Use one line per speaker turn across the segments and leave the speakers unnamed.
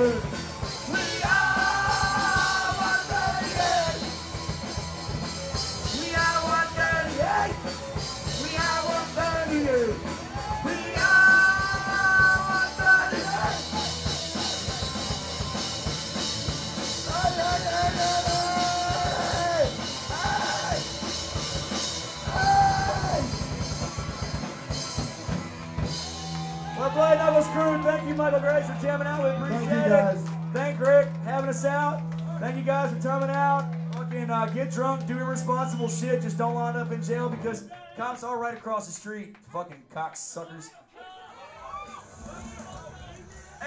138. We are 138. Well played, Knuckles Crew. Thank you, Michale Graves, for jamming out. We appreciate
Thank you,
it.
guys.
Thank Rick having us out. Thank you guys for coming out. Fucking uh, get drunk, do irresponsible shit. Just don't wind up in jail because cops are right across the street. Fucking cocksuckers.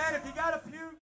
And if you got a puke.